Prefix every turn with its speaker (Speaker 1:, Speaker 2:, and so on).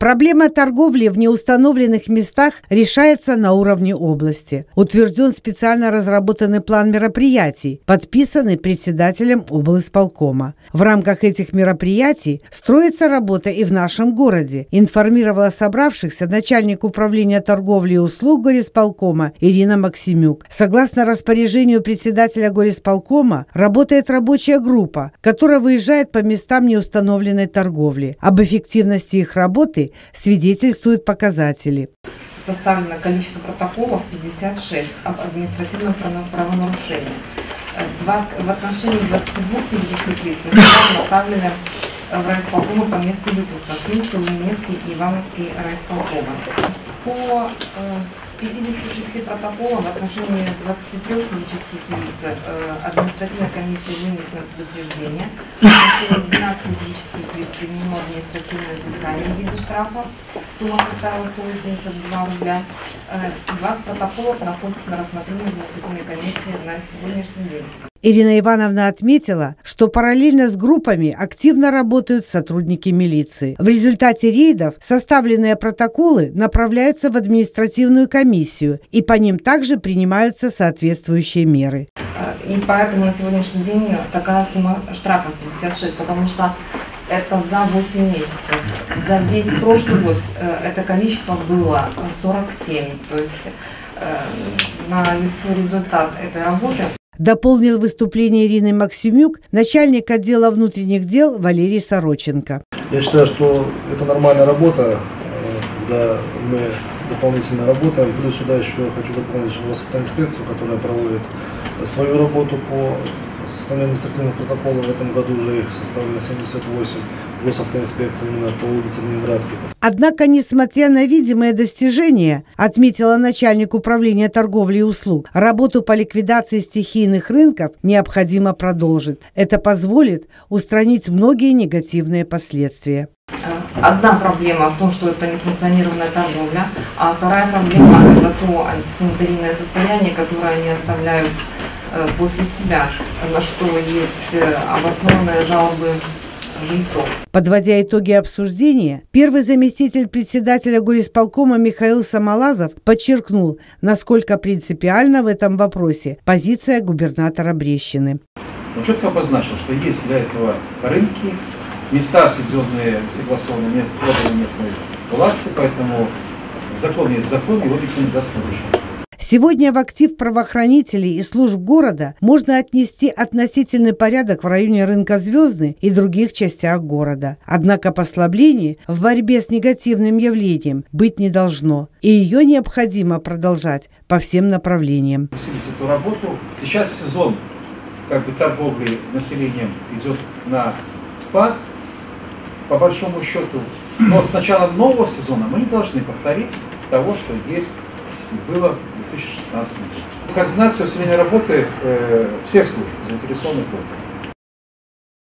Speaker 1: Проблема торговли в неустановленных местах решается на уровне области. Утвержден специально разработанный план мероприятий, подписанный председателем облсполкома. В рамках этих мероприятий строится работа и в нашем городе, информировала собравшихся начальник управления торговли и услуг горисполкома Ирина Максимюк. Согласно распоряжению председателя горисполкома, работает рабочая группа, которая выезжает по местам неустановленной торговли. Об эффективности их работы свидетельствуют показатели.
Speaker 2: Составлено количество протоколов 56 об административном правонарушении. Два, в отношении 22 физических лиц направлены в райисполкомы по месту жительства, Клинский, Лунинецкий и Ивановский райисполкомы. По э, 56 протоколов в отношении 23 физических лиц э, административной комиссии вынесено предупреждение. В отношении 12 физических лиц применено административное взыскание в виде штрафа. Сумма составила 182 рубля. 20 э, протоколов находятся на рассмотрении административной комиссии на сегодняшний день.
Speaker 1: Ирина Ивановна отметила, что параллельно с группами активно работают сотрудники милиции. В результате рейдов составленные протоколы направляются в административную комиссию, и по ним также принимаются соответствующие меры.
Speaker 2: И поэтому на сегодняшний день такая сумма штрафов 56, потому что это за 8 месяцев. За весь прошлый год э, это количество было 47. То есть э, на лицо результат этой работы
Speaker 1: дополнил выступление Ирины Максимюк начальник отдела внутренних дел Валерий Сороченко.
Speaker 3: Я считаю, что это нормальная работа, когда мы дополнительно работаем. Плюс сюда еще хочу дополнить инспекцию, которая проводит свою работу по составлению административных протоколов. В этом году уже их составлено 78 госавтоинспекции именно по улице Ленинградской.
Speaker 1: Однако, несмотря на видимые достижения, отметила начальник управления торговли и услуг, работу по ликвидации стихийных рынков необходимо продолжить. Это позволит устранить многие негативные последствия.
Speaker 2: Одна проблема в том, что это несанкционированная торговля, а вторая проблема – это то антисанитарийное состояние, которое они оставляют после себя, на что есть э, обоснованные жалобы жильцов.
Speaker 1: Подводя итоги обсуждения, первый заместитель председателя горисполкома Михаил Самолазов подчеркнул, насколько принципиальна в этом вопросе позиция губернатора Брещины.
Speaker 4: Он четко обозначил, что есть для этого рынки, места, отведенные согласованно мест, местной власти, поэтому закон есть закон, его никто не даст нарушить.
Speaker 1: Сегодня в актив правоохранителей и служб города можно отнести относительный порядок в районе рынка Звездный и других частях города. Однако послаблений в борьбе с негативным явлением быть не должно, и ее необходимо продолжать по всем направлениям.
Speaker 4: Эту работу. Сейчас сезон как бы торговли населением идет на спад, по большому счету. Но с началом нового сезона мы не должны повторить того, что есть было 2016 году. Координация усиления работы э, всех служб, заинтересованных этом.